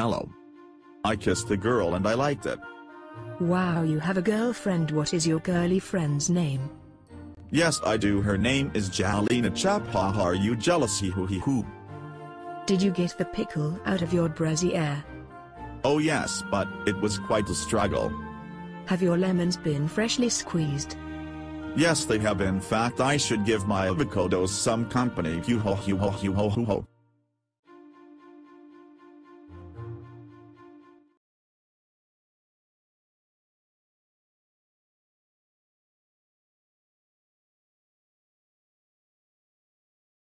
Hello. I kissed the girl and I liked it. Wow, you have a girlfriend. What is your girly friend's name? Yes I do her name is Jalina Chapha are you jealous hee hoo hee hoo. Did you get the pickle out of your brassiere? Oh yes but it was quite a struggle. Have your lemons been freshly squeezed? Yes they have in fact I should give my avocados some company Hoo ho hoo ho hoo ho hoo. ho.